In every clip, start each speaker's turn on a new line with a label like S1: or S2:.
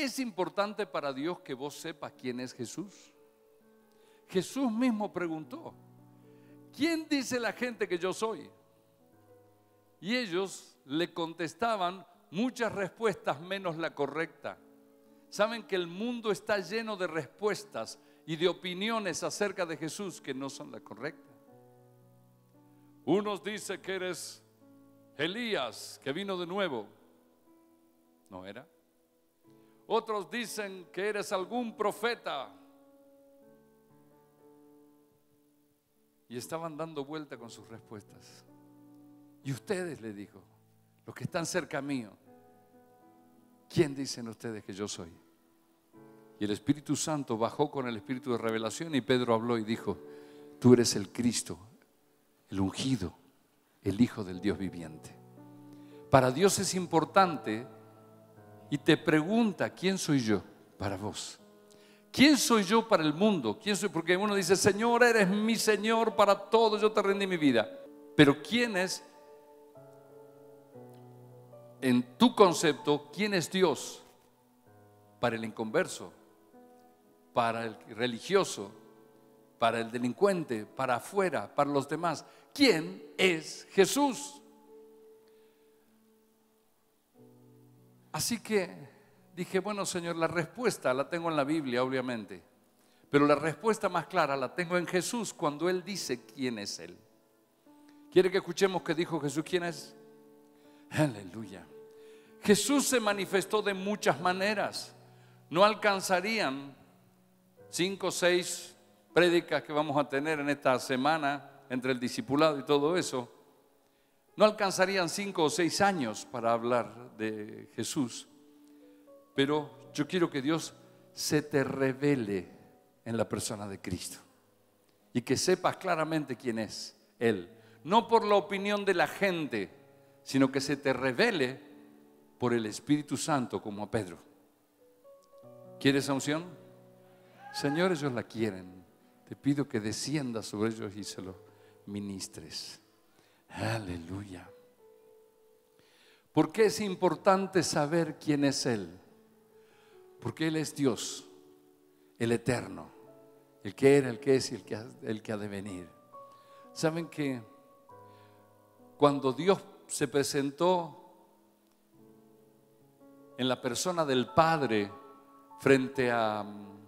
S1: ¿Es importante para Dios que vos sepas quién es Jesús? Jesús mismo preguntó, ¿quién dice la gente que yo soy? Y ellos le contestaban muchas respuestas menos la correcta. Saben que el mundo está lleno de respuestas y de opiniones acerca de Jesús que no son la correcta. Unos dicen que eres Elías, que vino de nuevo. No era. Otros dicen que eres algún profeta. Y estaban dando vuelta con sus respuestas. Y ustedes, le dijo, los que están cerca mío, ¿quién dicen ustedes que yo soy? Y el Espíritu Santo bajó con el Espíritu de revelación y Pedro habló y dijo, tú eres el Cristo, el ungido, el Hijo del Dios viviente. Para Dios es importante y te pregunta, ¿quién soy yo para vos? ¿Quién soy yo para el mundo? ¿Quién soy? Porque uno dice, Señor, eres mi Señor para todo, yo te rendí mi vida. Pero ¿quién es en tu concepto, quién es Dios para el inconverso, para el religioso, para el delincuente, para afuera, para los demás. ¿Quién es Jesús? Así que dije, bueno Señor, la respuesta la tengo en la Biblia, obviamente, pero la respuesta más clara la tengo en Jesús cuando Él dice quién es Él. ¿Quiere que escuchemos qué dijo Jesús quién es? Aleluya. Jesús se manifestó de muchas maneras. No alcanzarían cinco o seis prédicas que vamos a tener en esta semana entre el discipulado y todo eso. No alcanzarían cinco o seis años para hablar de Jesús. Pero yo quiero que Dios se te revele en la persona de Cristo y que sepas claramente quién es Él. No por la opinión de la gente, sino que se te revele por el Espíritu Santo como a Pedro. ¿Quieres esa unción? Señor, ellos la quieren. Te pido que descienda sobre ellos y se lo ministres. Aleluya. ¿Por qué es importante saber quién es Él? Porque Él es Dios, el eterno, el que era, el que es y el que ha, el que ha de venir. ¿Saben que cuando Dios se presentó en la persona del Padre frente a mm,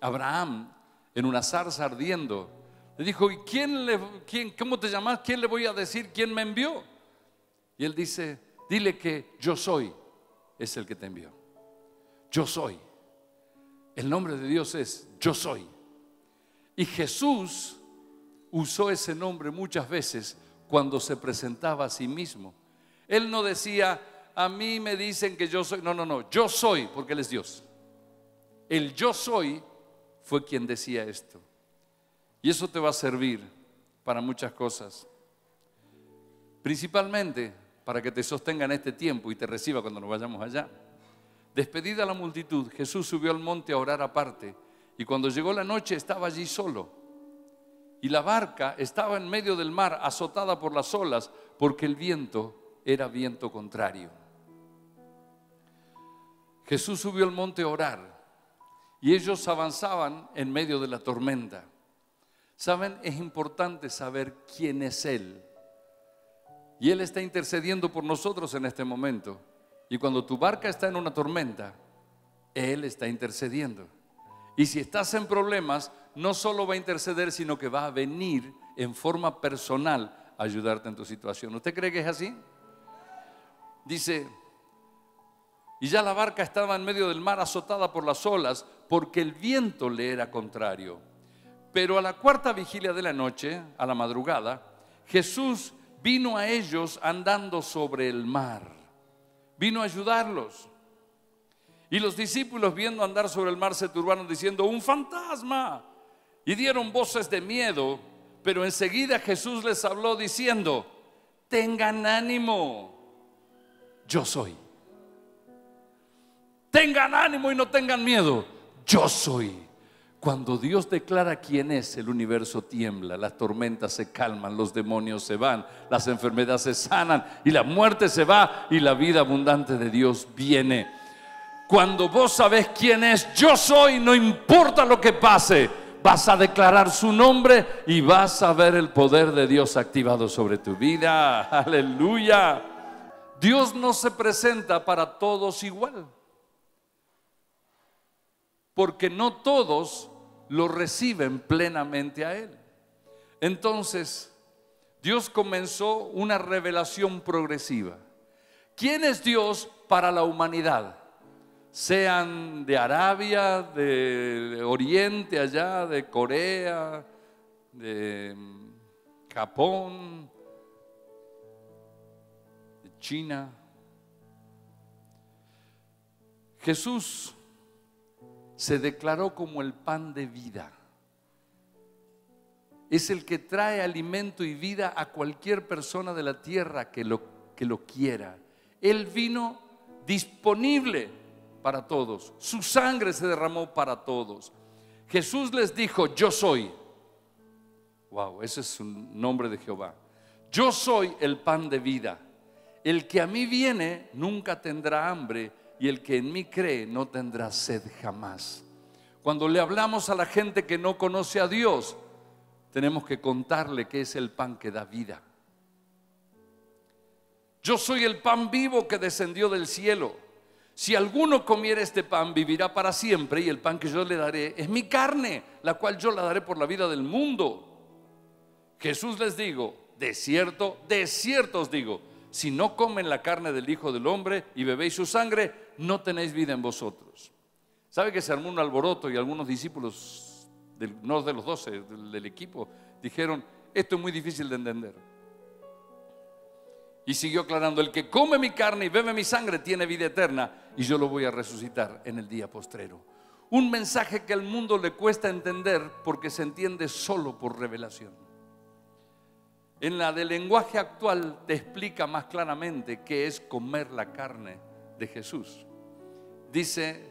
S1: Abraham en una zarza ardiendo, le dijo, ¿y quién le, quién, cómo te llamas? ¿Quién le voy a decir quién me envió? Y él dice, dile que yo soy, es el que te envió. Yo soy. El nombre de Dios es yo soy. Y Jesús usó ese nombre muchas veces cuando se presentaba a sí mismo. Él no decía, a mí me dicen que yo soy, no, no, no, yo soy, porque Él es Dios. El yo soy fue quien decía esto. Y eso te va a servir para muchas cosas. Principalmente para que te sostenga en este tiempo y te reciba cuando nos vayamos allá. Despedida la multitud, Jesús subió al monte a orar aparte y cuando llegó la noche estaba allí solo. Y la barca estaba en medio del mar azotada por las olas porque el viento era viento contrario. Jesús subió al monte a orar y ellos avanzaban en medio de la tormenta. Saben, es importante saber quién es Él. Y Él está intercediendo por nosotros en este momento. Y cuando tu barca está en una tormenta, Él está intercediendo. Y si estás en problemas, no solo va a interceder, sino que va a venir en forma personal a ayudarte en tu situación. ¿Usted cree que es así? Dice, y ya la barca estaba en medio del mar azotada por las olas porque el viento le era contrario. Pero a la cuarta vigilia de la noche, a la madrugada, Jesús vino a ellos andando sobre el mar. Vino a ayudarlos. Y los discípulos viendo andar sobre el mar se turbaron diciendo, un fantasma. Y dieron voces de miedo, pero enseguida Jesús les habló diciendo, tengan ánimo, yo soy. Tengan ánimo y no tengan miedo, yo soy. Cuando Dios declara quién es, el universo tiembla, las tormentas se calman, los demonios se van, las enfermedades se sanan y la muerte se va y la vida abundante de Dios viene. Cuando vos sabés quién es yo soy, no importa lo que pase, vas a declarar su nombre y vas a ver el poder de Dios activado sobre tu vida. Aleluya. Dios no se presenta para todos igual, porque no todos lo reciben plenamente a Él. Entonces, Dios comenzó una revelación progresiva. ¿Quién es Dios para la humanidad? Sean de Arabia, de Oriente, allá, de Corea, de Japón, de China. Jesús se declaró como el pan de vida es el que trae alimento y vida a cualquier persona de la tierra que lo, que lo quiera. Él vino disponible para todos. Su sangre se derramó para todos. Jesús les dijo, yo soy. Wow, ese es un nombre de Jehová. Yo soy el pan de vida. El que a mí viene nunca tendrá hambre y el que en mí cree no tendrá sed jamás. Cuando le hablamos a la gente que no conoce a Dios, tenemos que contarle que es el pan que da vida. Yo soy el pan vivo que descendió del cielo. Si alguno comiera este pan, vivirá para siempre y el pan que yo le daré es mi carne, la cual yo la daré por la vida del mundo. Jesús les digo, de cierto, de cierto os digo, si no comen la carne del Hijo del Hombre y bebéis su sangre, no tenéis vida en vosotros. ¿Sabe que se armó un alboroto y algunos discípulos no de los doce, del, equipo, dijeron, esto es muy difícil de entender. Y siguió aclarando, el que come mi carne y bebe mi sangre tiene vida eterna y yo lo voy a resucitar en el día postrero. Un mensaje que al mundo le cuesta entender porque se entiende solo por revelación. En la del lenguaje actual te explica más claramente qué es comer la carne de Jesús. Dice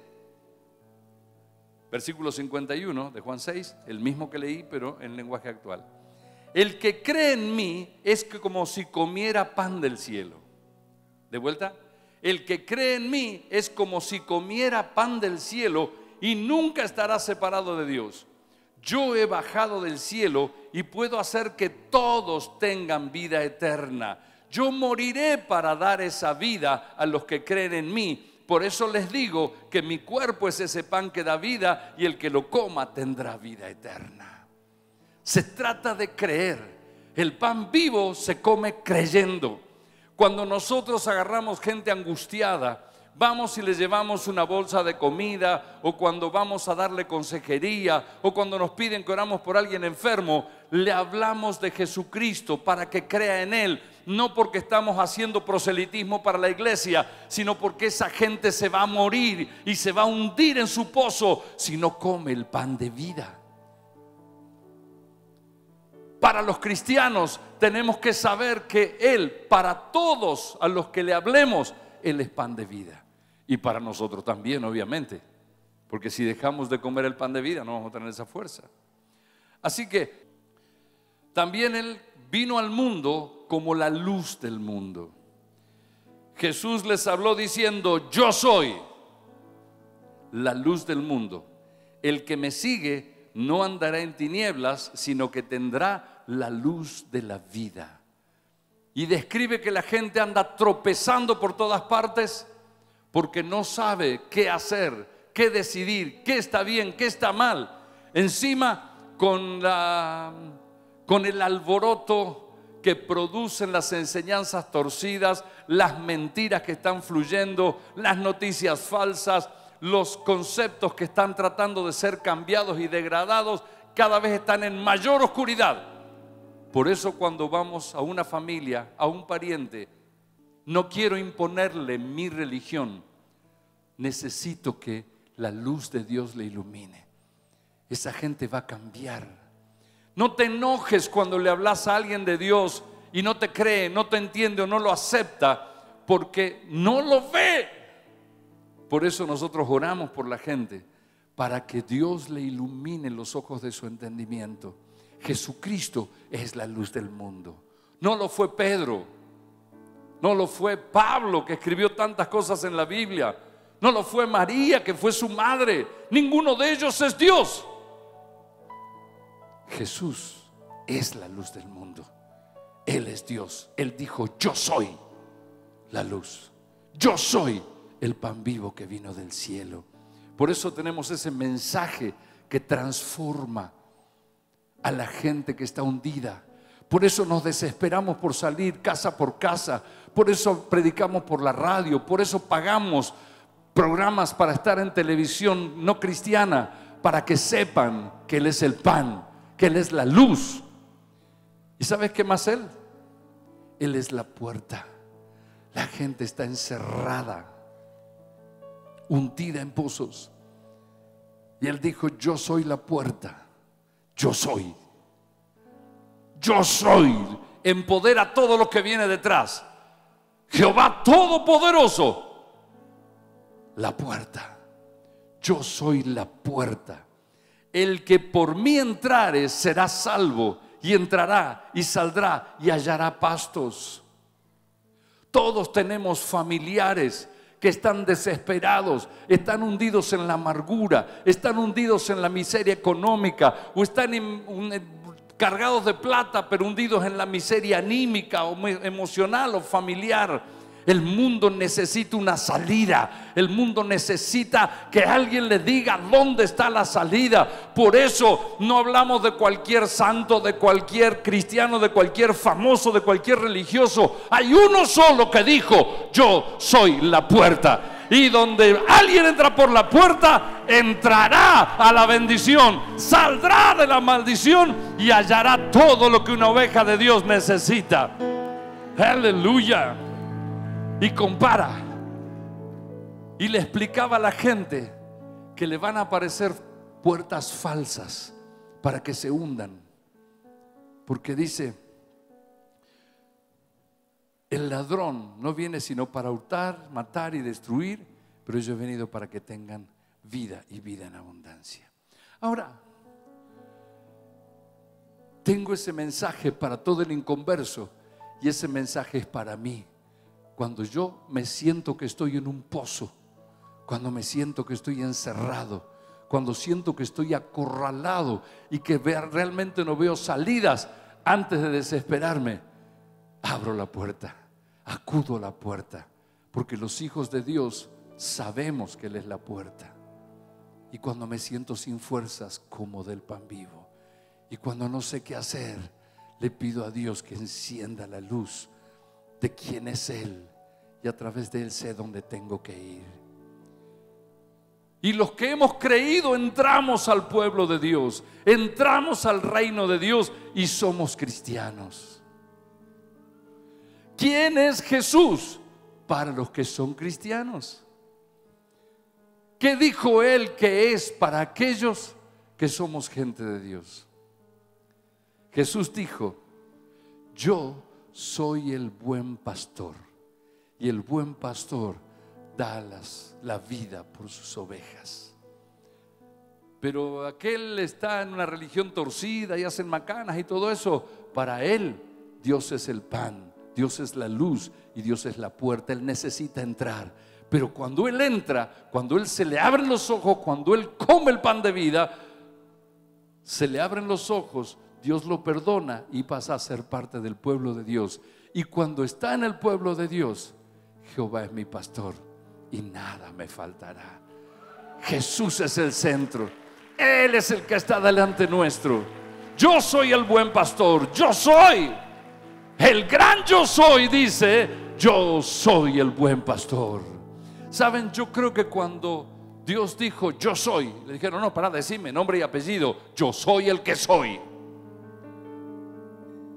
S1: versículo 51 de Juan 6, el mismo que leí, pero en lenguaje actual. El que cree en mí es como si comiera pan del cielo. ¿De vuelta? El que cree en mí es como si comiera pan del cielo y nunca estará separado de Dios. Yo he bajado del cielo y puedo hacer que todos tengan vida eterna. Yo moriré para dar esa vida a los que creen en mí por eso les digo que mi cuerpo es ese pan que da vida y el que lo coma tendrá vida eterna. Se trata de creer. El pan vivo se come creyendo. Cuando nosotros agarramos gente angustiada, vamos y le llevamos una bolsa de comida o cuando vamos a darle consejería o cuando nos piden que oramos por alguien enfermo, le hablamos de Jesucristo para que crea en Él, no porque estamos haciendo proselitismo para la iglesia, sino porque esa gente se va a morir y se va a hundir en su pozo si no come el pan de vida. Para los cristianos tenemos que saber que Él, para todos a los que le hablemos, Él es pan de vida. Y para nosotros también, obviamente. Porque si dejamos de comer el pan de vida, no vamos a tener esa fuerza. Así que también Él vino al mundo como la luz del mundo. Jesús les habló diciendo, yo soy la luz del mundo. El que me sigue no andará en tinieblas, sino que tendrá la luz de la vida. Y describe que la gente anda tropezando por todas partes porque no sabe qué hacer, qué decidir, qué está bien, qué está mal. Encima, con, la, con el alboroto que producen las enseñanzas torcidas, las mentiras que están fluyendo, las noticias falsas, los conceptos que están tratando de ser cambiados y degradados, cada vez están en mayor oscuridad. Por eso cuando vamos a una familia, a un pariente, no quiero imponerle mi religión. Necesito que la luz de Dios le ilumine. Esa gente va a cambiar. No te enojes cuando le hablas a alguien de Dios y no te cree, no te entiende o no lo acepta, porque no lo ve. Por eso nosotros oramos por la gente, para que Dios le ilumine los ojos de su entendimiento. Jesucristo es la luz del mundo. No lo fue Pedro, no lo fue Pablo que escribió tantas cosas en la Biblia. no lo fue María, que fue su madre. Ninguno de ellos es Dios. Jesús es la luz del mundo. Él es Dios. Él dijo, yo soy la luz. Yo soy el pan vivo que vino del cielo. Por eso tenemos ese mensaje que transforma a la gente que está hundida. Por eso nos desesperamos por salir casa por casa. Por eso predicamos por la radio. Por eso pagamos programas para estar en televisión no cristiana, para que sepan que Él es el pan, que Él es la luz. ¿Y sabes qué más Él? Él es la puerta. La gente está encerrada, hundida en pozos. Y Él dijo, yo soy la puerta. Yo soy. Yo soy. Empodera todo lo que viene detrás. Jehová Todopoderoso. La puerta. Yo soy la puerta. El que por mí entrare será salvo y entrará y saldrá y hallará pastos. Todos tenemos familiares que están desesperados, están hundidos en la amargura, están hundidos en la miseria económica o están cargados de plata pero hundidos en la miseria anímica o emocional o familiar. El mundo necesita una salida. El mundo necesita que alguien le diga dónde está la salida. Por eso no hablamos de cualquier santo, de cualquier cristiano, de cualquier famoso, de cualquier religioso. Hay uno solo que dijo, yo soy la puerta. Y donde alguien entra por la puerta, entrará a la bendición, saldrá de la maldición y hallará todo lo que una oveja de Dios necesita. Aleluya y compara. Y le explicaba a la gente que le van a aparecer puertas falsas para que se hundan. Porque dice, el ladrón no viene sino para hurtar, matar y destruir, pero yo he venido para que tengan vida y vida en abundancia. Ahora, tengo ese mensaje para todo el inconverso y ese mensaje es para mí cuando yo me siento que estoy en un pozo, cuando me siento que estoy encerrado, cuando siento que estoy acorralado y que realmente no veo salidas, antes de desesperarme, abro la puerta, acudo a la puerta, porque los hijos de Dios sabemos que Él es la puerta. Y cuando me siento sin fuerzas, como del pan vivo. Y cuando no sé qué hacer, le pido a Dios que encienda la luz de quién es Él y a través de Él sé dónde tengo que ir. Y los que hemos creído entramos al pueblo de Dios, entramos al reino de Dios y somos cristianos. ¿Quién es Jesús para los que son cristianos? ¿Qué dijo Él que es para aquellos que somos gente de Dios? Jesús dijo, yo soy el buen pastor y el buen pastor da la vida por sus ovejas. Pero aquel está en una religión torcida y hacen macanas y todo eso. Para él Dios es el pan, Dios es la luz y Dios es la puerta. Él necesita entrar. Pero cuando Él entra, cuando Él se le abren los ojos, cuando Él come el pan de vida, se le abren los ojos Dios lo perdona y pasa a ser parte del pueblo de Dios. Y cuando está en el pueblo de Dios, Jehová es mi pastor y nada me faltará. Jesús es el centro. Él es el que está delante nuestro. Yo soy el buen pastor. Yo soy. El gran yo soy dice, yo soy el buen pastor. Saben, yo creo que cuando Dios dijo, yo soy, le dijeron, no, para decirme nombre y apellido, yo soy el que soy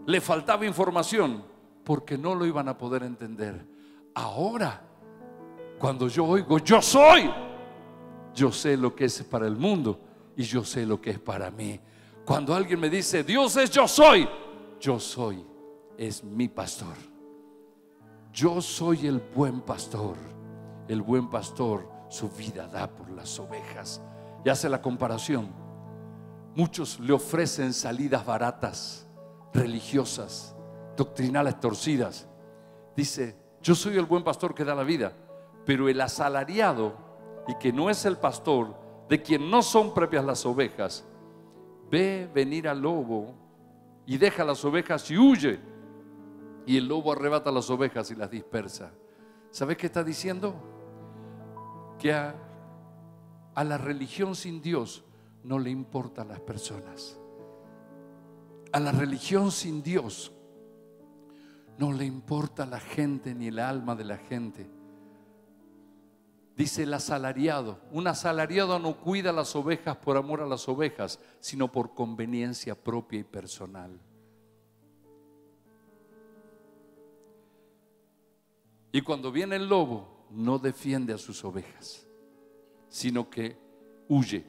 S1: le faltaba información porque no lo iban a poder entender. Ahora, cuando yo oigo, yo soy, yo sé lo que es para el mundo y yo sé lo que es para mí. Cuando alguien me dice, Dios es yo soy, yo soy, es mi pastor. Yo soy el buen pastor. El buen pastor su vida da por las ovejas. Y hace la comparación. Muchos le ofrecen salidas baratas religiosas, doctrinales torcidas. Dice, yo soy el buen pastor que da la vida, pero el asalariado y que no es el pastor, de quien no son propias las ovejas, ve venir al lobo y deja las ovejas y huye. Y el lobo arrebata las ovejas y las dispersa. ¿Sabes qué está diciendo? Que a, la religión sin Dios no le importan las personas. A la religión sin Dios no le importa la gente ni el alma de la gente. Dice el asalariado, un asalariado no cuida las ovejas por amor a las ovejas, sino por conveniencia propia y personal. Y cuando viene el lobo, no defiende a sus ovejas, sino que huye.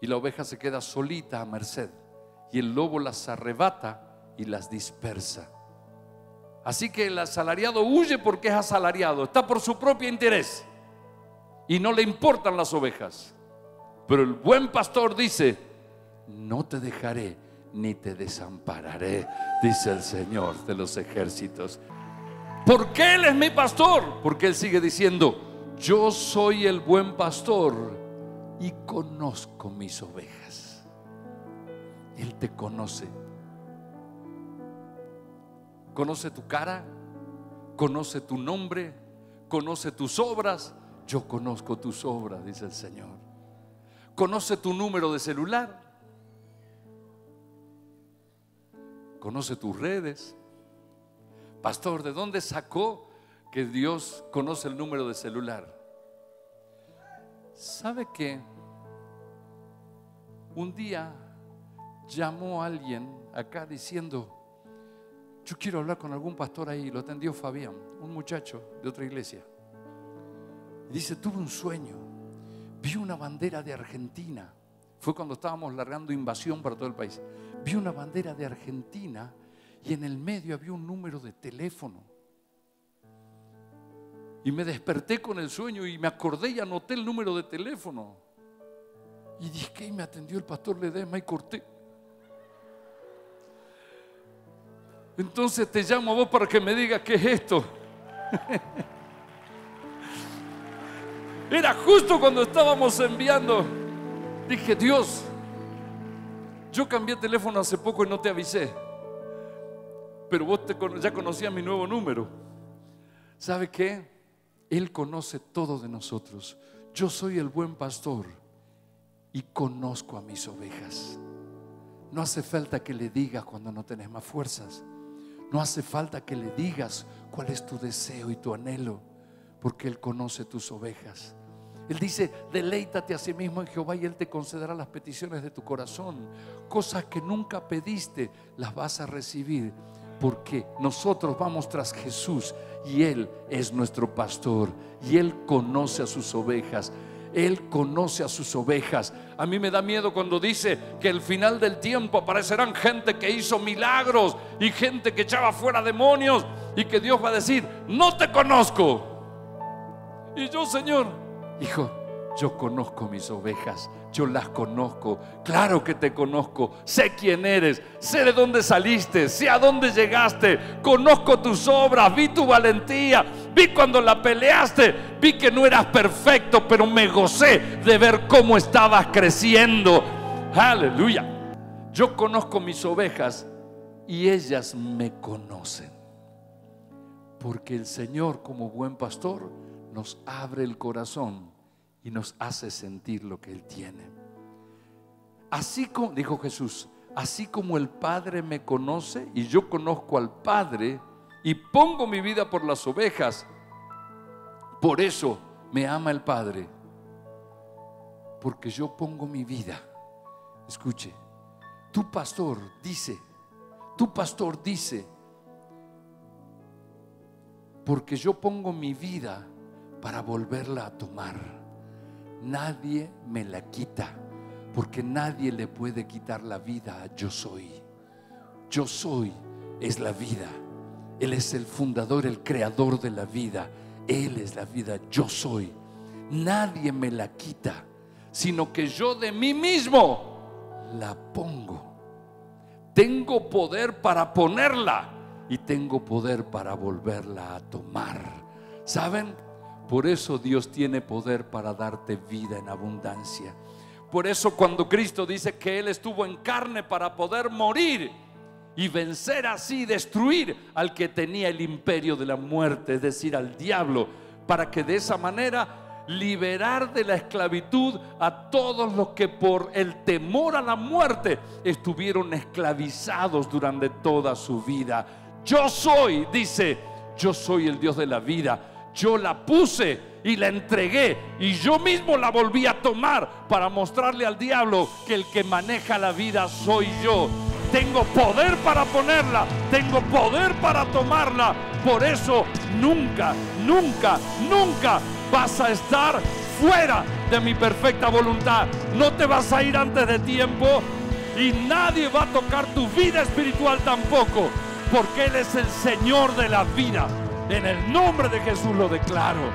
S1: Y la oveja se queda solita a merced. Y el lobo las arrebata y las dispersa. Así que el asalariado huye porque es asalariado, está por su propio interés y no le importan las ovejas. Pero el buen pastor dice, no te dejaré ni te desampararé, dice el Señor de los ejércitos. ¿Por qué Él es mi pastor? Porque Él sigue diciendo, yo soy el buen pastor y conozco mis ovejas. Él te conoce conoce tu cara, conoce tu nombre, conoce tus obras. Yo conozco tus obras, dice el Señor. Conoce tu número de celular. Conoce tus redes. Pastor, ¿de dónde sacó que Dios conoce el número de celular? ¿Sabe que un día llamó a alguien acá diciendo, yo quiero hablar con algún pastor ahí. Lo atendió Fabián, un muchacho de otra iglesia. Y dice, tuve un sueño. Vi una bandera de Argentina. Fue cuando estábamos largando invasión para todo el país. Vi una bandera de Argentina y en el medio había un número de teléfono. Y me desperté con el sueño y me acordé y anoté el número de teléfono. Y dije, y me atendió el pastor Ledesma y corté. Entonces te llamo a vos para que me digas qué es esto. Era justo cuando estábamos enviando. Dije, Dios, yo cambié teléfono hace poco y no te avisé. Pero vos ya conocías mi nuevo número. ¿Sabe qué? Él conoce todo de nosotros. Yo soy el buen pastor y conozco a mis ovejas. No hace falta que le digas cuando no tenés más fuerzas. No hace falta que le digas cuál es tu deseo y tu anhelo, porque Él conoce tus ovejas. Él dice, deleítate a sí mismo en Jehová y Él te concederá las peticiones de tu corazón. Cosas que nunca pediste, las vas a recibir. Porque nosotros vamos tras Jesús y Él es nuestro pastor y Él conoce a sus ovejas. Él conoce a sus ovejas. A mí me da miedo cuando dice que al final del tiempo aparecerán gente que hizo milagros y gente que echaba fuera demonios y que Dios va a decir, no te conozco. Y yo, Señor, hijo, yo conozco mis ovejas, yo las conozco, claro que te conozco, sé quién eres, sé de dónde saliste, sé a dónde llegaste, conozco tus obras, vi tu valentía, vi cuando la peleaste, vi que no eras perfecto, pero me gocé de ver cómo estabas creciendo. Aleluya. Yo conozco mis ovejas y ellas me conocen. Porque el Señor como buen pastor nos abre el corazón y nos hace sentir lo que Él tiene. Así como, dijo Jesús, así como el Padre me conoce y yo conozco al Padre y pongo mi vida por las ovejas, por eso me ama el Padre, porque yo pongo mi vida. Escuche, tu pastor dice, tu pastor dice, porque yo pongo mi vida para volverla a tomar nadie me la quita, porque nadie le puede quitar la vida a yo soy. Yo soy es la vida. Él es el fundador, el creador de la vida. Él es la vida, yo soy. Nadie me la quita, sino que yo de mí mismo la pongo. Tengo poder para ponerla y tengo poder para volverla a tomar. ¿Saben? Por eso Dios tiene poder para darte vida en abundancia. Por eso cuando Cristo dice que Él estuvo en carne para poder morir y vencer así, destruir al que tenía el imperio de la muerte, es decir, al diablo, para que de esa manera liberar de la esclavitud a todos los que por el temor a la muerte estuvieron esclavizados durante toda su vida. Yo soy, dice, yo soy el Dios de la vida yo la puse y la entregué y yo mismo la volví a tomar para mostrarle al diablo que el que maneja la vida soy yo. Tengo poder para ponerla, tengo poder para tomarla. Por eso nunca, nunca, nunca vas a estar fuera de mi perfecta voluntad. No te vas a ir antes de tiempo y nadie va a tocar tu vida espiritual tampoco, porque Él es el Señor de la vida. En el nombre de Jesús lo declaro.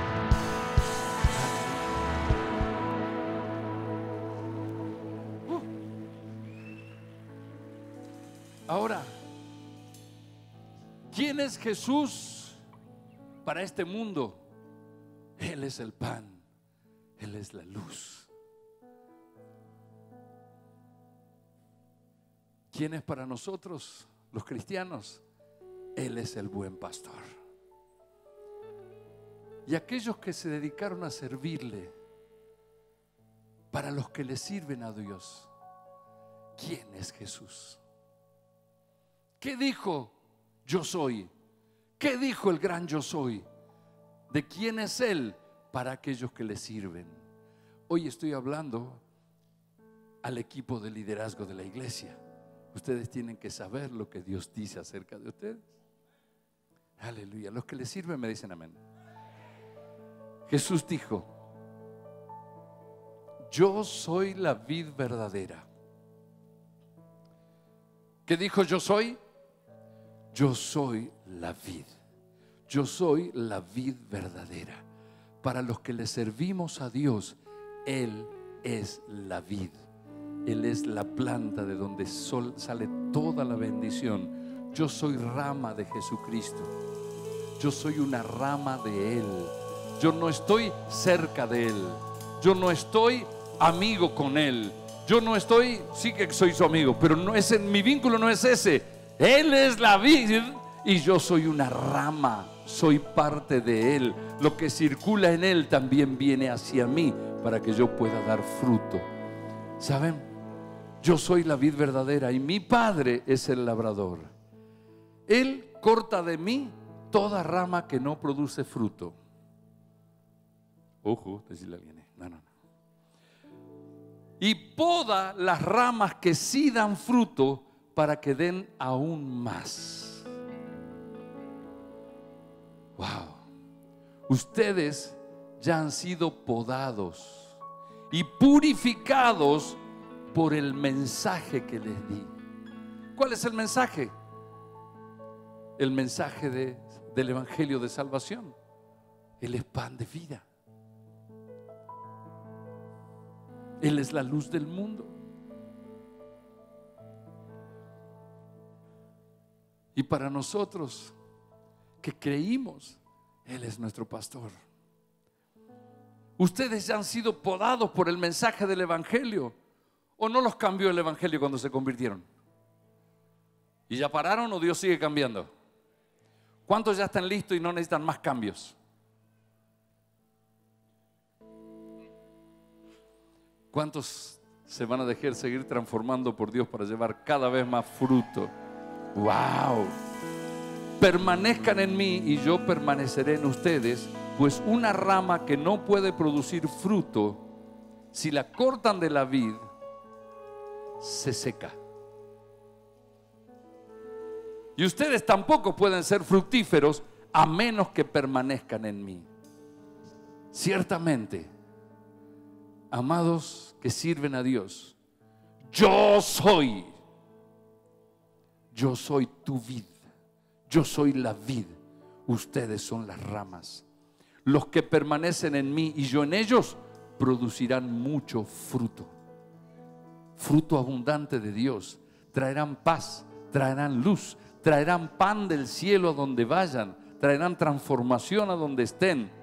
S1: Ahora, ¿quién es Jesús para este mundo? Él es el pan, Él es la luz. ¿Quién es para nosotros, los cristianos? Él es el buen pastor y aquellos que se dedicaron a servirle, para los que le sirven a Dios, ¿quién es Jesús? ¿Qué dijo yo soy? ¿Qué dijo el gran yo soy? ¿De quién es Él para aquellos que le sirven? Hoy estoy hablando al equipo de liderazgo de la iglesia. Ustedes tienen que saber lo que Dios dice acerca de ustedes. Aleluya. Los que le sirven me dicen amén. Jesús dijo, yo soy la vid verdadera. ¿Qué dijo yo soy? Yo soy la vid. Yo soy la vid verdadera. Para los que le servimos a Dios, Él es la vid. Él es la planta de donde sale toda la bendición. Yo soy rama de Jesucristo. Yo soy una rama de Él. Yo no estoy cerca de Él. Yo no estoy amigo con Él. Yo no estoy, sí que soy su amigo, pero no es mi vínculo no es ese. Él es la vid y yo soy una rama, soy parte de Él. Lo que circula en Él también viene hacia mí para que yo pueda dar fruto. ¿Saben? Yo soy la vid verdadera y mi Padre es el labrador. Él corta de mí toda rama que no produce fruto. Ojo, decirle a alguien, eh, no, no, no. Y poda las ramas que sí dan fruto para que den aún más. Wow. Ustedes ya han sido podados y purificados por el mensaje que les di. ¿Cuál es el mensaje? El mensaje de, del Evangelio de Salvación. El es pan de vida. Él es la luz del mundo. Y para nosotros que creímos, Él es nuestro pastor. Ustedes ya han sido podados por el mensaje del Evangelio. ¿O no los cambió el Evangelio cuando se convirtieron? ¿Y ya pararon o Dios sigue cambiando? ¿Cuántos ya están listos y no necesitan más cambios? ¿Cuántos se van a dejar seguir transformando por Dios para llevar cada vez más fruto? ¡Wow! Permanezcan en mí y yo permaneceré en ustedes, pues una rama que no puede producir fruto, si la cortan de la vid, se seca. Y ustedes tampoco pueden ser fructíferos a menos que permanezcan en mí. Ciertamente, amados que sirven a Dios, yo soy, yo soy tu vid, yo soy la vid, ustedes son las ramas. Los que permanecen en mí y yo en ellos producirán mucho fruto, fruto abundante de Dios, traerán paz, traerán luz, traerán pan del cielo a donde vayan, traerán transformación a donde estén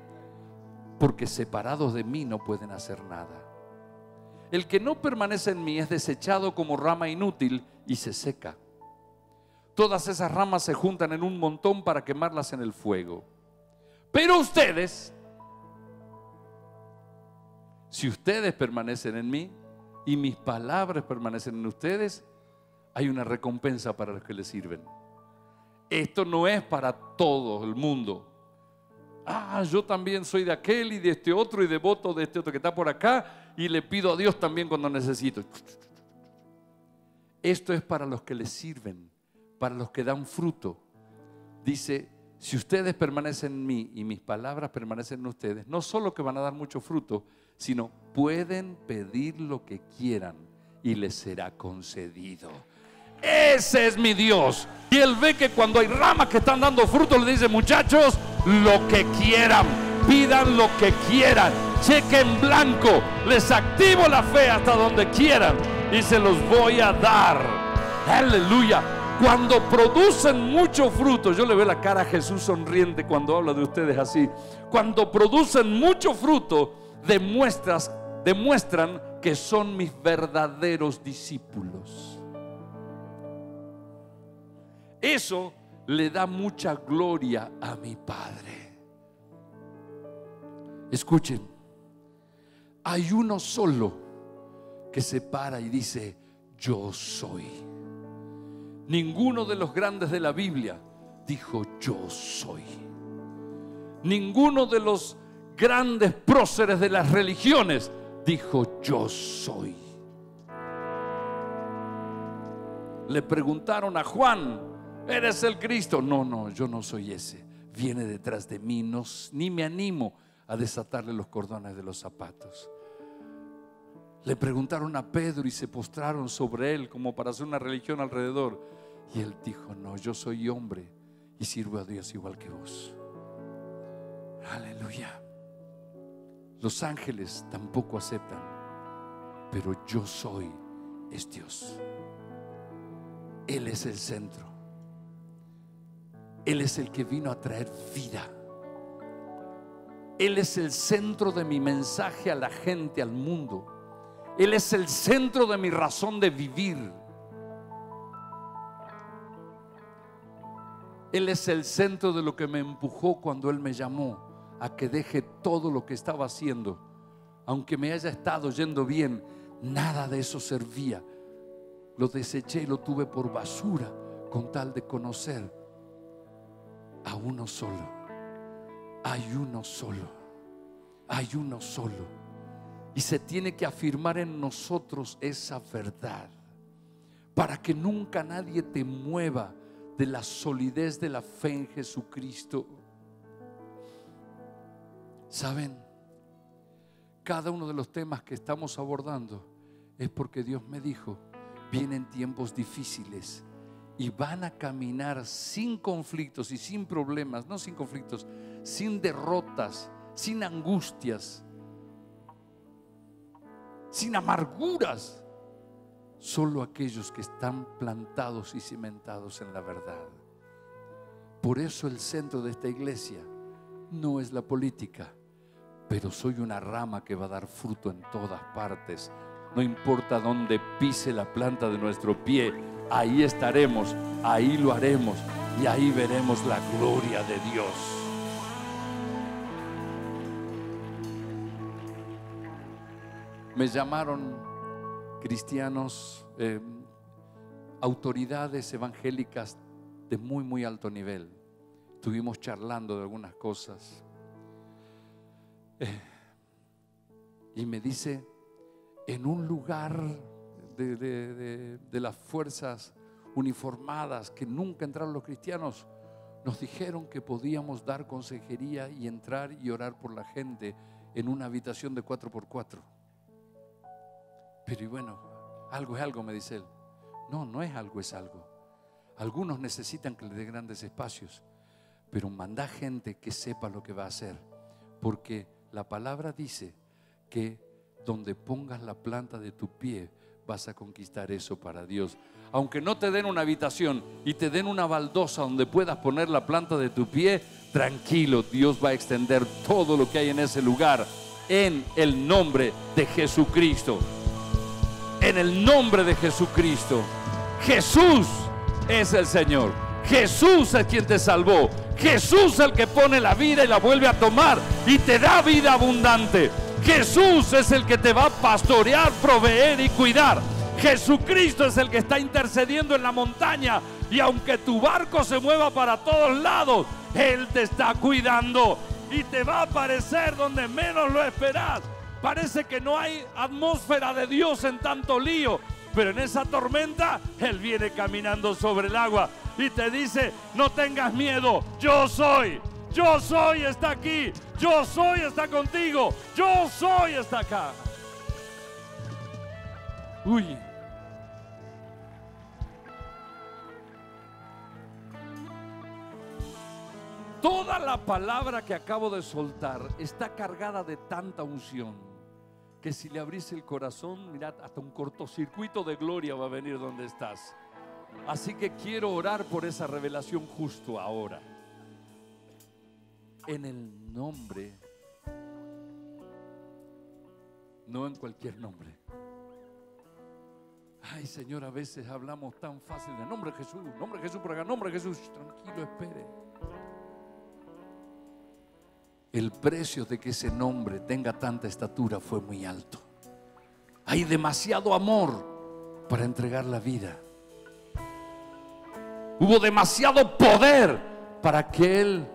S1: porque separados de mí no pueden hacer nada. El que no permanece en mí es desechado como rama inútil y se seca. Todas esas ramas se juntan en un montón para quemarlas en el fuego. Pero ustedes, si ustedes permanecen en mí y mis palabras permanecen en ustedes, hay una recompensa para los que les sirven. Esto no es para todo el mundo. Ah, yo también soy de aquel y de este otro y devoto de este otro que está por acá y le pido a Dios también cuando necesito. Esto es para los que les sirven, para los que dan fruto. Dice, si ustedes permanecen en mí y mis palabras permanecen en ustedes, no solo que van a dar mucho fruto, sino pueden pedir lo que quieran y les será concedido. Ese es mi Dios. Y Él ve que cuando hay ramas que están dando fruto, le dice, muchachos, lo que quieran, pidan lo que quieran, cheque en blanco, les activo la fe hasta donde quieran y se los voy a dar. Aleluya. Cuando producen mucho fruto, yo le veo la cara a Jesús sonriente cuando habla de ustedes así. Cuando producen mucho fruto, demuestras, demuestran que son mis verdaderos discípulos. Eso le da mucha gloria a mi Padre. Escuchen, hay uno solo que se para y dice, yo soy. Ninguno de los grandes de la Biblia dijo, yo soy. Ninguno de los grandes próceres de las religiones dijo, yo soy. Le preguntaron a Juan, eres el Cristo. No, no, yo no soy ese. Viene detrás de mí, no, ni me animo a desatarle los cordones de los zapatos. Le preguntaron a Pedro y se postraron sobre él como para hacer una religión alrededor. Y él dijo, no, yo soy hombre y sirvo a Dios igual que vos. Aleluya. Los ángeles tampoco aceptan, pero yo soy es Dios. Él es el centro. Él es el que vino a traer vida. Él es el centro de mi mensaje a la gente, al mundo. Él es el centro de mi razón de vivir. Él es el centro de lo que me empujó cuando Él me llamó a que deje todo lo que estaba haciendo. Aunque me haya estado yendo bien, nada de eso servía. Lo deseché y lo tuve por basura con tal de conocer uno solo. Hay uno solo. Hay uno solo. Y se tiene que afirmar en nosotros esa verdad para que nunca nadie te mueva de la solidez de la fe en Jesucristo. ¿Saben? Cada uno de los temas que estamos abordando es porque Dios me dijo, vienen tiempos difíciles y van a caminar sin conflictos y sin problemas, no sin conflictos, sin derrotas, sin angustias, sin amarguras, solo aquellos que están plantados y cimentados en la verdad. Por eso el centro de esta iglesia no es la política, pero soy una rama que va a dar fruto en todas partes. No importa dónde pise la planta de nuestro pie, ahí estaremos, ahí lo haremos y ahí veremos la gloria de Dios. Me llamaron cristianos, eh, autoridades evangélicas de muy, muy alto nivel. Estuvimos charlando de algunas cosas. Eh, y me dice, en un lugar de, las fuerzas uniformadas que nunca entraron los cristianos, nos dijeron que podíamos dar consejería y entrar y orar por la gente en una habitación de 4x4. Pero y bueno, algo es algo, me dice él. No, no es algo, es algo. Algunos necesitan que le dé grandes espacios, pero manda gente que sepa lo que va a hacer. Porque la palabra dice que donde pongas la planta de tu pie vas a conquistar eso para Dios. Aunque no te den una habitación y te den una baldosa donde puedas poner la planta de tu pie, tranquilo, Dios va a extender todo lo que hay en ese lugar en el nombre de Jesucristo. En el nombre de Jesucristo. Jesús es el Señor. Jesús es quien te salvó. Jesús es el que pone la vida y la vuelve a tomar y te da vida abundante. Jesús es el que te va a pastorear, proveer y cuidar. Jesucristo es el que está intercediendo en la montaña y aunque tu barco se mueva para todos lados, Él te está cuidando y te va a aparecer donde menos lo esperas. Parece que no hay atmósfera de Dios en tanto lío, pero en esa tormenta Él viene caminando sobre el agua y te dice, no tengas miedo, yo soy, yo soy, está aquí, yo soy, está contigo, yo soy, está acá. Uy. Toda la palabra que acabo de soltar está cargada de tanta unción que si le abrís el corazón, mirad, hasta un cortocircuito de gloria va a venir donde estás. Así que quiero orar por esa revelación justo ahora. En el nombre, no en cualquier nombre. Ay Señor, a veces hablamos tan fácil de nombre Jesús, nombre Jesús por acá, nombre Jesús. Tranquilo, espere. El precio de que ese nombre tenga tanta estatura fue muy alto. Hay demasiado amor para entregar la vida. Hubo demasiado poder para que Él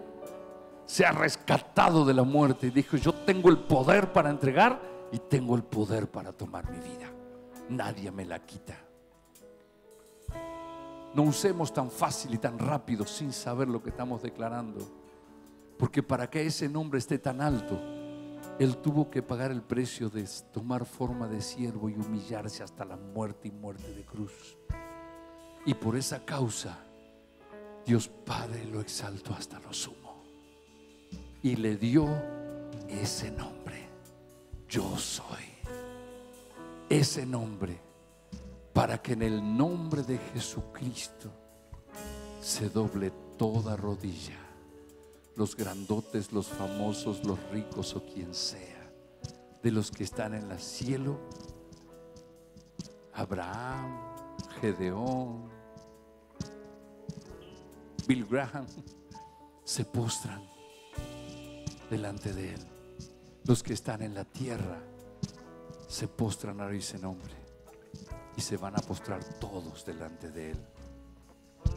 S1: sea rescatado de la muerte. Y dijo, yo tengo el poder para entregar y tengo el poder para tomar mi vida. Nadie me la quita. No usemos tan fácil y tan rápido sin saber lo que estamos declarando. Porque para que ese nombre esté tan alto, Él tuvo que pagar el precio de tomar forma de siervo y humillarse hasta la muerte y muerte de cruz. Y por esa causa, Dios Padre lo exaltó hasta lo sumo y le dio ese nombre. Yo soy. Ese nombre para que en el nombre de Jesucristo se doble toda rodilla. Los grandotes, los famosos, los ricos o quien sea, de los que están en el cielo, Abraham, Gedeón, Bill Graham, se postran delante de Él. Los que están en la tierra se postran a ese nombre y se van a postrar todos delante de Él.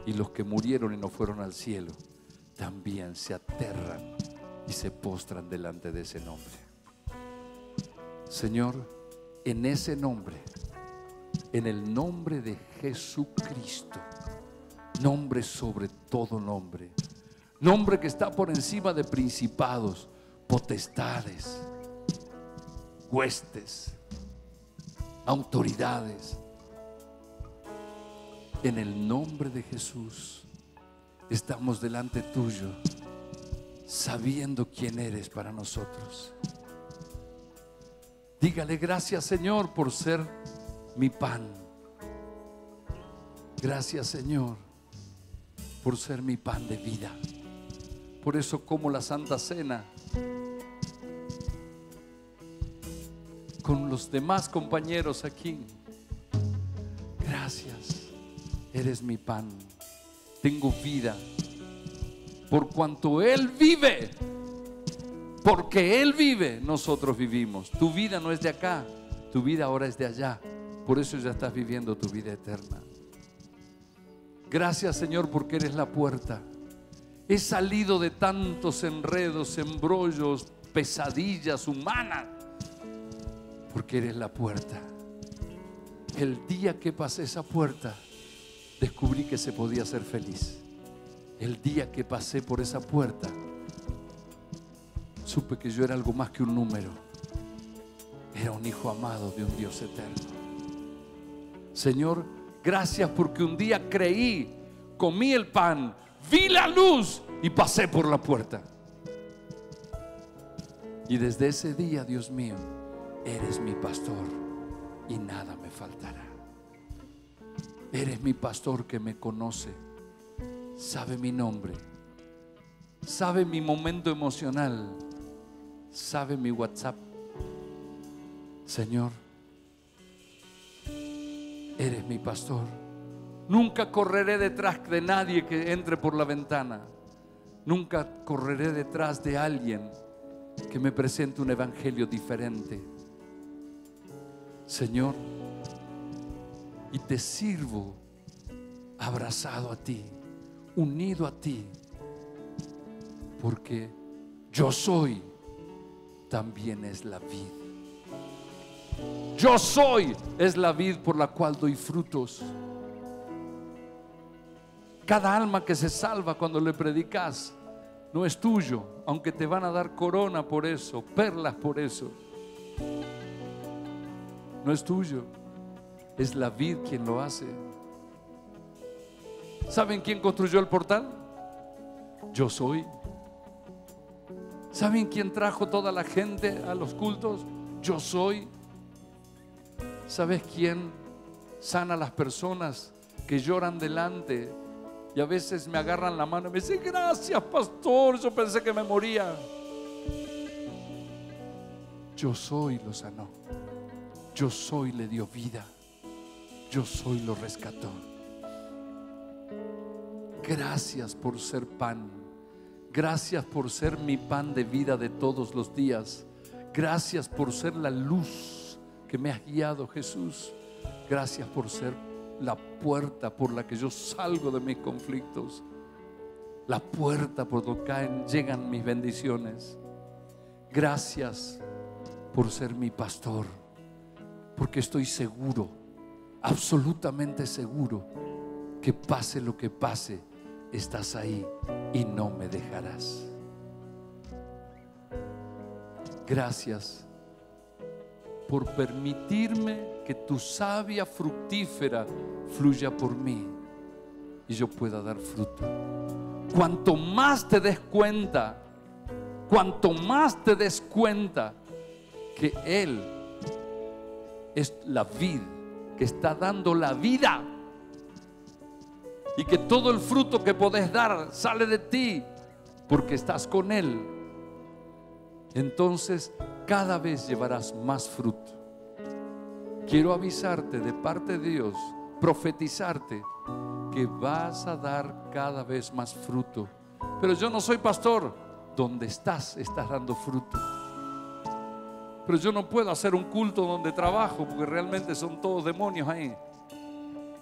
S1: Y los que murieron y no fueron al cielo también se aterran y se postran delante de ese nombre. Señor, en ese nombre, en el nombre de Jesucristo, nombre sobre todo nombre, nombre que está por encima de principados, potestades, huestes, autoridades. En el nombre de Jesús estamos delante tuyo, sabiendo quién eres para nosotros. Dígale gracias Señor por ser mi pan. Gracias Señor por ser mi pan de vida. Por eso como la Santa Cena con los demás compañeros aquí. Gracias, eres mi pan. Tengo vida. Por cuanto Él vive, porque Él vive, nosotros vivimos. Tu vida no es de acá, tu vida ahora es de allá. Por eso ya estás viviendo tu vida eterna. Gracias Señor porque eres la puerta. He salido de tantos enredos, embrollos, pesadillas humanas, porque eres la puerta. El día que pasé esa puerta, descubrí que se podía ser feliz. El día que pasé por esa puerta, supe que yo era algo más que un número. Era un hijo amado de un Dios eterno. Señor, Gracias porque un día creí, comí el pan, vi la luz y pasé por la puerta. Y desde ese día, Dios mío, eres mi pastor y nada me faltará. Eres mi pastor que me conoce, sabe mi nombre, sabe mi momento emocional, sabe mi WhatsApp. Señor, eres mi pastor. Nunca correré detrás de nadie que entre por la ventana. Nunca correré detrás de alguien que me presente un evangelio diferente. Señor, y te sirvo abrazado a ti, unido a ti, porque yo soy, también es la vid. Yo soy es la vid por la cual doy frutos. Cada alma que se salva cuando le predicas no es tuyo, aunque te van a dar corona por eso, perlas por eso. No es tuyo, es la vid quien lo hace. ¿Saben quién construyó el portal? Yo soy. ¿Saben quién trajo toda la gente a los cultos? Yo soy. ¿Sabes quién sana a las personas que lloran delante y a veces me agarran la mano y me dicen, gracias pastor, yo pensé que me moría. Yo soy lo sanó. Yo soy le dio vida. Yo soy lo rescató. Gracias por ser pan. Gracias por ser mi pan de vida de todos los días. Gracias por ser la luz que me has guiado, Jesús. Gracias por ser la puerta por la que yo salgo de mis conflictos, la puerta por donde caen, llegan mis bendiciones. Gracias por ser mi pastor, porque estoy seguro, absolutamente seguro, que pase lo que pase, estás ahí y no me dejarás. Gracias por permitirme que tu savia fructífera fluya por mí y yo pueda dar fruto. Cuanto más te des cuenta, cuanto más te des cuenta que Él es la vida que está dando la vida y que todo el fruto que podés dar sale de ti porque estás con Él, entonces cada vez llevarás más fruto. Quiero avisarte de parte de Dios, profetizarte, que vas a dar cada vez más fruto. Pero yo no soy pastor. Donde estás, estás dando fruto. Pero yo no puedo hacer un culto donde trabajo porque realmente son todos demonios ahí.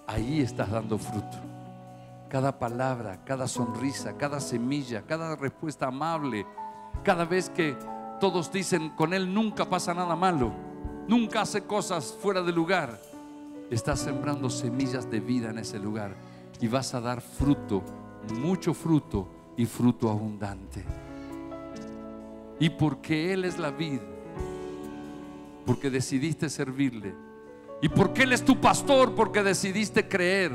S1: Ahí estás dando fruto. Cada palabra, cada sonrisa, cada semilla, cada respuesta amable, cada vez que todos dicen, con Él nunca pasa nada malo nunca hace cosas fuera de lugar, estás sembrando semillas de vida en ese lugar y vas a dar fruto, mucho fruto y fruto abundante. Y porque Él es la vida, porque decidiste servirle, y porque Él es tu pastor, porque decidiste creer,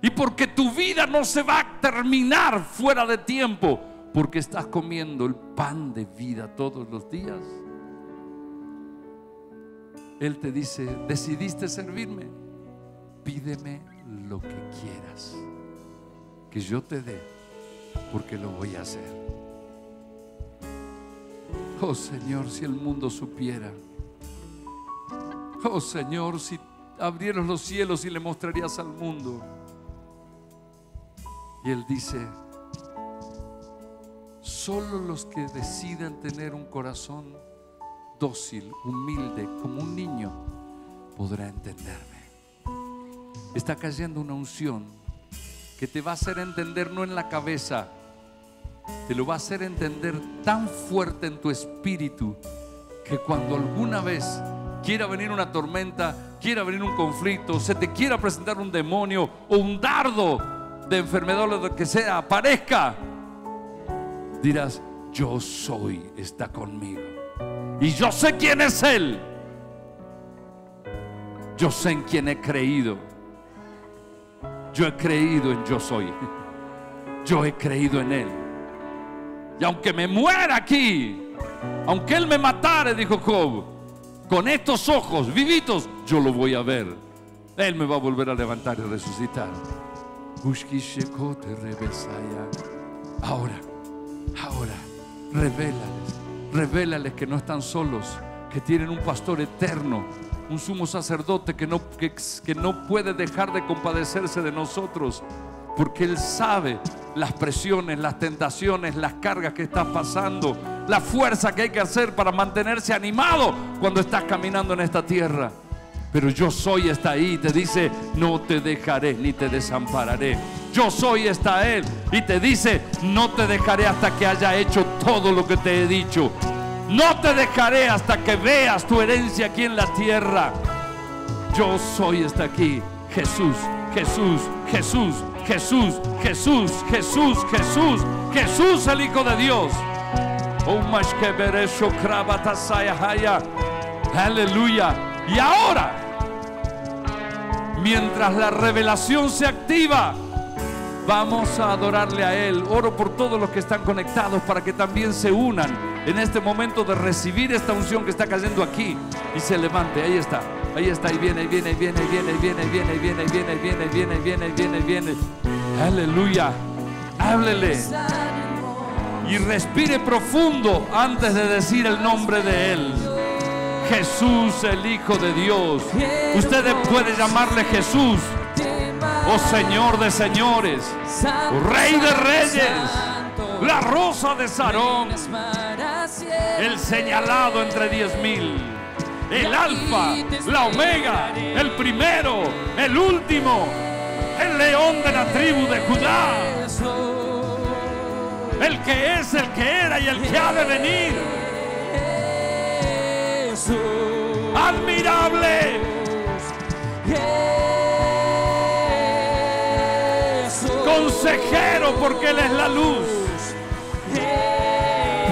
S1: y porque tu vida no se va a terminar fuera de tiempo, porque estás comiendo el pan de vida todos los días él te dice, decidiste servirme, pídeme lo que quieras, que yo te dé, porque lo voy a hacer. Oh Señor, si el mundo supiera, oh Señor, si abrieras los cielos y le mostrarías al mundo. Y Él dice, solo los que deciden tener un corazón dócil, humilde, como un niño, podrá entenderme. Está cayendo una unción que te va a hacer entender no en la cabeza, te lo va a hacer entender tan fuerte en tu espíritu que cuando alguna vez quiera venir una tormenta, quiera venir un conflicto, se te quiera presentar un demonio o un dardo de enfermedad o lo que sea, aparezca, dirás, yo soy, está conmigo. Y yo sé quién es Él. Yo sé en quién he creído. Yo he creído en yo soy. Yo he creído en Él. Y aunque me muera aquí, aunque Él me matare, dijo Job, con estos ojos vivitos, yo lo voy a ver. Él me va a volver a levantar y resucitar. Ahora, ahora, revélales, revélales que no están solos, que tienen un pastor eterno, un sumo sacerdote que no, que, no puede dejar de compadecerse de nosotros, porque Él sabe las presiones, las tentaciones, las cargas que estás pasando, la fuerza que hay que hacer para mantenerse animado cuando estás caminando en esta tierra. Pero yo soy está ahí te dice, no te dejaré ni te desampararé. Yo soy está Él y te dice, no te dejaré hasta que haya hecho todo lo que te he dicho. No te dejaré hasta que veas tu herencia aquí en la tierra. Yo soy está aquí. Jesús, Jesús, Jesús, Jesús, Jesús, Jesús, Jesús, Jesús el Hijo de Dios. Oh, Aleluya. Y ahora, mientras la revelación se activa, vamos a adorarle a Él. Oro por todos los que están conectados para que también se unan en este momento de recibir esta unción que está cayendo aquí y se levante. Ahí está. Ahí está, y viene, y viene, y viene, y viene, y viene, y viene, y viene, y viene, y viene, y viene, y viene, y viene, viene. Aleluya. Háblele. Y respire profundo antes de decir el nombre de Él. Jesús, el Hijo de Dios. Usted puede llamarle Jesús, oh Señor de señores, oh Rey de reyes, la rosa de Sarón, el señalado entre diez mil, el alfa, la omega, el primero, el último, el león de la tribu de Judá, el que es, el que era y el que ha de venir. Admirable. Consejero porque Él es la luz.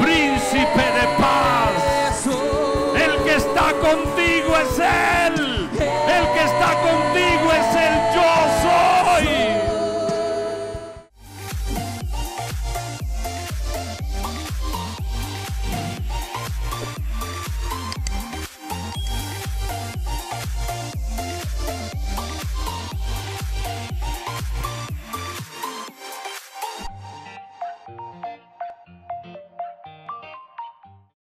S1: Príncipe de paz. El que está contigo es Él.